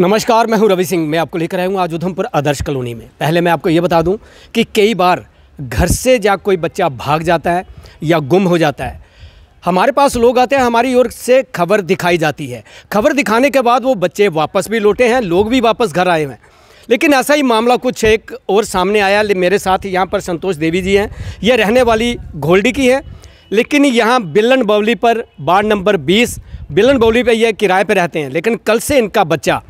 नमस्कार, मैं हूँ रवि सिंह। मैं आपको लेकर आया हूँ आज उधमपुर आदर्श कॉलोनी में। पहले मैं आपको ये बता दूँ कि कई बार घर से जा कोई बच्चा भाग जाता है या गुम हो जाता है। हमारे पास लोग आते हैं, हमारी ओर से खबर दिखाई जाती है। खबर दिखाने के बाद वो बच्चे वापस भी लौटे हैं, लोग भी वापस घर आए हैं। लेकिन ऐसा ही मामला कुछ एक और सामने आया। मेरे साथ यहाँ पर संतोष देवी जी हैं। ये रहने वाली घोल्डी की है। लेकिन यहाँ बिलन बवली पर वार्ड नंबर 20 बिलन बवली पर यह किराए पर रहते हैं, लेकिन कल से इनका बच्चा,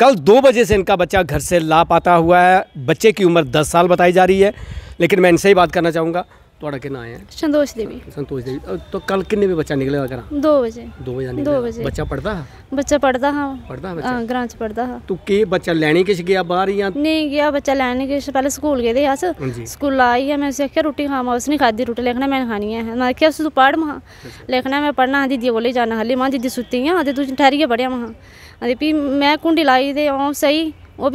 कल दो बजे से इनका बच्चा घर से लापता हुआ है, बच्चे की उम्र दस साल बताई जा रही है, लेकिन मैं इनसे ही बात करना चाहूँगा। ਤੁਹਾਡਾ ਕਿੰਨਾ ਆਇਆ संतोष देवी संतोष देवी अ, तो कल किन्ने भी बच्चा निकलेगा घर दो बजे दो बजे दो निकलेगा बजे। बच्चा पढ़ता है ਬੱਚਾ ਪੜਦਾ ਹਾਂ पढ़ता है ਹਾਂ बच्चा ਗ੍ਰਾਂ ਚ ਪੜਦਾ ਹਾਂ तू के बच्चा लेने किस गया बाहर या ਨਹੀਂ ਗਿਆ ਬੱਚਾ ਲੈਣ ਨਹੀਂ ਗਿਆ ਪਹਿਲੇ ਸਕੂਲ ਗਏ ਦੇ ਅਸ ਹਾਂਜੀ ਸਕੂਲ ਆਈ ਹੈ ਮੈਂ ਉਸੇ ਆਖਿਆ ਰੋਟੀ ਖਾਵਾਂ ਉਸਨੇ ਖਾਦੀ ਰੋਟੀ ਲਿਖਣਾ ਮੈਂ ਖਾਣੀ ਹੈ ਮੈਂ ਆਖਿਆ ਉਸ ਤੂੰ ਪੜ ਮਹਾ ਲਿਖਣਾ ਮੈਂ ਪੜਨਾ ਦੀਦੀ ਬੋਲੇ ਜਾਣਾ ਹਲੇ ਮਾਂ ਦੀਦੀ ਸੁੱਤੀ ਆ ਤੇ ਤੂੰ ਠਹਿਰੀਏ ਪੜਿਆ ਮਹਾ ਅਦੇ ਵੀ ਮੈਂ ਕੁੰਡੀ ਲਾਈ ਦੇ ਉਹ ਸਹੀ ਉਹ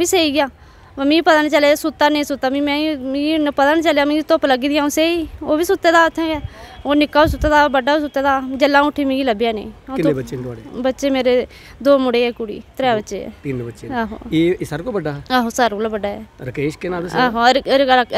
मिगी पता नहीं चलेआ सुत्ता नहीं सुत्ता। मी मिगी पता नहीं चलेआ मिगी धुप्प लग्गी दी अ'ऊं सेही ओह् बी सुत्ते दा उत्थै गै। ओह् निक्का बी सुत्ते दा बड्डा बी सुत्ते दा। जेल्लै अ'ऊं उट्ठी मिगी लब्भेआ नेईं। बच्चे बच्चे मेरे दो मुड़े इक कुड़ी त्रै बच्चे। तिन बच्चे आहो। एह् सारे कोला बड्डा? आहो सारे कोला बड्डा ऐ। राकेश केह् नांऽ आहो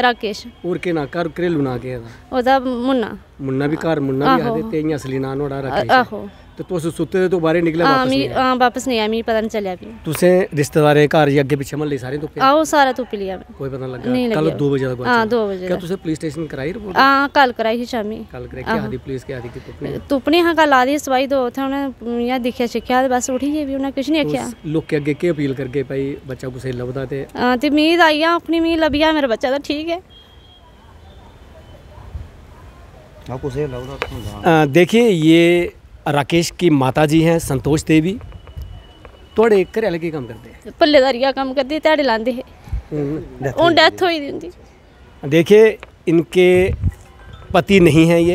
राकेश। और केह् नांऽ? घर घरेलू नांऽ केह् ओह्दा? मुन्ना। मुन्ना बी घर मुन्ना बी आखदे ते इ'यां असली नांऽ नुहाड़ा राकेश। आहो। तो तर तू असं सुते तू बाहेर निघला हाँ मी हाँ वापस नहीं आई मी पता नहीं चलिया भी। तुसें रिश्तेदारें घर या अग्गे पिच्छे म्हल्ले सारे तू आओ सारा तू लिया कोई पता नहीं लगा कल 2 बजे तक हाँ 2 बजे क्या तुसें पुलिस स्टेशन कराई रिपोर्ट हाँ कल कराई ही शामी कल कराई क्या आदी पुलिस के आदी की तुपने तुपने हाँ कल आदी सवाई दो थे उन्हें यहाँ दिखिया सिखिया बस उठी गई भी उन्हें कुछ नहीं आखिया लोग के अग्गे के अपील करके भाई बच्चा कुसे लभदा ते? हाँ ते मी आई अपनी मी लभिया मेरा बच्चा तो ठीक है देखिए ये राकेश की माता जी हैं संतोष देवी थोड़े घरे वाले की काम करते हैं ਪੱਲੇਦਾਰੀਆ ਕੰਮ ਕਰਦੀ ਦਿਹਾੜੀ ਲਾਉਂਦੇ ਹੈ ਉਹ ਡੈਥ ਹੋਈ ਦੀ ਹੁੰਦੀ देखिए इनके पति नहीं हैं ये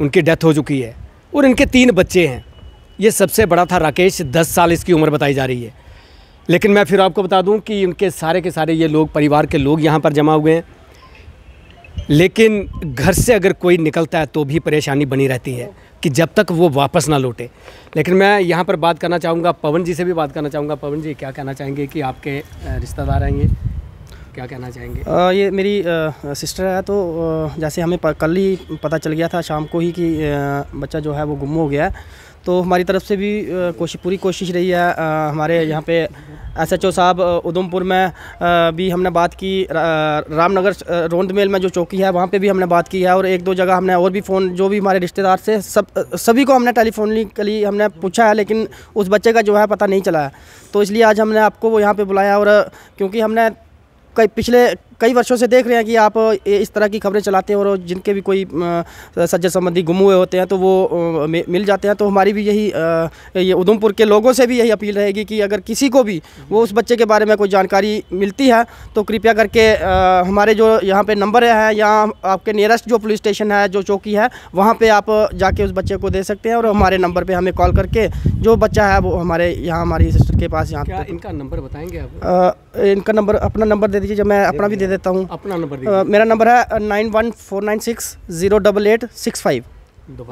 उनकी डेथ हो चुकी है और इनके तीन बच्चे हैं ये सबसे बड़ा था राकेश दस साल इसकी उम्र बताई जा रही है लेकिन मैं फिर आपको बता दूं कि उनके सारे के सारे ये लोग परिवार के लोग यहाँ पर जमा हुए हैं लेकिन घर से अगर कोई निकलता है तो भी परेशानी बनी रहती है कि जब तक वो वापस ना लौटे। लेकिन मैं यहाँ पर बात करना चाहूँगा, पवन जी से भी बात करना चाहूँगा। पवन जी, क्या कहना चाहेंगे कि आपके रिश्तेदार ये क्या कहना चाहेंगे? अ, ये मेरी अ, सिस्टर है तो अ, जैसे हमें कल ही पता चल गया था शाम को ही कि अ, बच्चा जो है वो गुम हो गया है। तो हमारी तरफ़ से भी कोशिश पूरी कोशिश रही है अ, हमारे यहाँ पे एस एच ओ साहब उधमपुर में अ, भी हमने बात की रा- रामनगर अ, रोंद मेल में जो चौकी है वहाँ पे भी हमने बात की है और एक दो जगह हमने और भी फ़ोन जो भी हमारे रिश्तेदार से सब सभी को हमने टेलीफोनिकली हमने पूछा है लेकिन उस बच्चे का जो है पता नहीं चला है। तो इसलिए आज हमने आपको वो यहाँ पर बुलाया और क्योंकि हमने कई पिछले कई वर्षों से देख रहे हैं कि आप इस तरह की खबरें चलाते हैं और जिनके भी कोई सज्जन संबंधी गुम हुए होते हैं तो वो मिल जाते हैं। तो हमारी भी यही ये उधमपुर के लोगों से भी यही अपील रहेगी कि अगर किसी को भी वो उस बच्चे के बारे में कोई जानकारी मिलती है तो कृपया करके हमारे जो यहाँ पर नंबर है या आपके नियरेस्ट जो पुलिस स्टेशन है जो चौकी है वहाँ पर आप जाके उस बच्चे को दे सकते हैं और हमारे नंबर पर हमें कॉल करके जो बच्चा है वो हमारे यहाँ हमारी सिस्टर के पास यहाँ इनका नंबर बताएँगे आप? इनका नंबर अपना नंबर दे दीजिए जब मैं अपना भी दे देता हूँ। अपना नंबर मेरा नंबर है nine one four nine six zero double eight six five.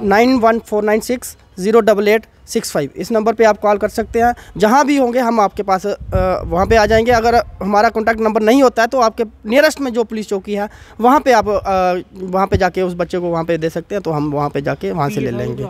Nine one four nine six zero double eight six five. इस नंबर पे आप कॉल कर सकते हैं। जहाँ भी होंगे हम आपके पास वहाँ पे आ जाएँगे। अगर हमारा कॉन्टैक्ट नंबर नहीं होता है तो आपके नियरेस्ट में जो पुलिस चौकी है वहाँ पे आप वहाँ पे जाके उस बच्चे को वहाँ पे दे सकते हैं। तो हम वहाँ पे जाके वहाँ से ले लेंगे।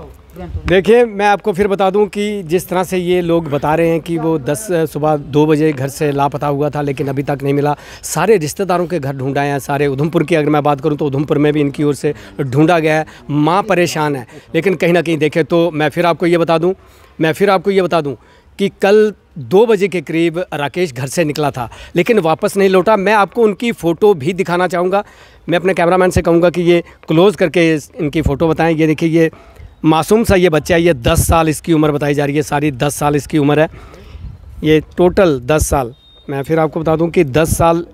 देखिए मैं आपको फिर बता दूँ कि जिस तरह से ये लोग बता रहे हैं कि वो 10 सुबह दो बजे घर से लापता हुआ था लेकिन अभी तक नहीं मिला। सारे रिश्तेदारों के घर ढूंढा हैं सारे उधमपुर की अगर मैं बात करूँ तो उधमपुर में भी इनकी ओर से ढूंढा गया है। माँ परेशान है लेकिन कहीं ना कहीं देखें तो मैं फिर आपको ये बता दूँ, मैं फिर आपको ये बता दूँ कि कल दो बजे के करीब राकेश घर से निकला था, लेकिन वापस नहीं लौटा। मैं आपको उनकी फ़ोटो भी दिखाना चाहूँगा। मैं अपने कैमरामैन से कहूँगा कि ये क्लोज़ करके इनकी फ़ोटो बताएँ। ये देखिए, ये मासूम सा ये बच्चा है, ये दस साल इसकी उम्र बताई जा रही है, सारी दस साल इसकी उम्र है। ये टोटल दस साल। मैं फिर आपको बता दूँ कि दस साल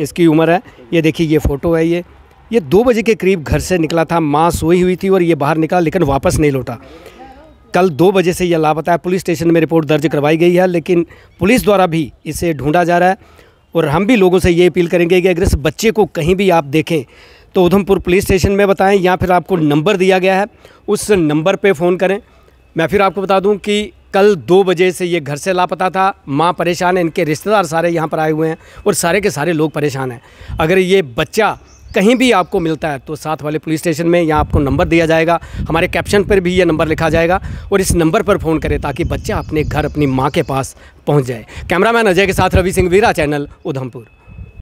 इसकी उम्र है। ये देखिए, ये फ़ोटो है ये। ये दो बजे के करीब घर से निकला था, माँ सोई हुई थी और ये बाहर निकला, लेकिन वापस नहीं लौटा। कल दो बजे से यह लापता है। पुलिस स्टेशन में रिपोर्ट दर्ज करवाई गई है, लेकिन पुलिस द्वारा भी इसे ढूंढा जा रहा है और हम भी लोगों से ये अपील करेंगे कि अगर इस बच्चे को कहीं भी आप देखें तो उधमपुर पुलिस स्टेशन में बताएँ या फिर आपको नंबर दिया गया है, उस नंबर पे फ़ोन करें। मैं फिर आपको बता दूँ कि कल दो बजे से ये घर से लापता था। माँ परेशान है, इनके रिश्तेदार सारे यहाँ पर आए हुए हैं और सारे के सारे लोग परेशान हैं। अगर ये बच्चा कहीं भी आपको मिलता है तो साथ वाले पुलिस स्टेशन में यहाँ आपको नंबर दिया जाएगा। हमारे कैप्शन पर भी ये नंबर लिखा जाएगा और इस नंबर पर फ़ोन करें ताकि बच्चा अपने घर अपनी माँ के पास पहुँच जाए। कैमरामैन अजय के साथ रवि सिंह वीरा चैनल उधमपुर।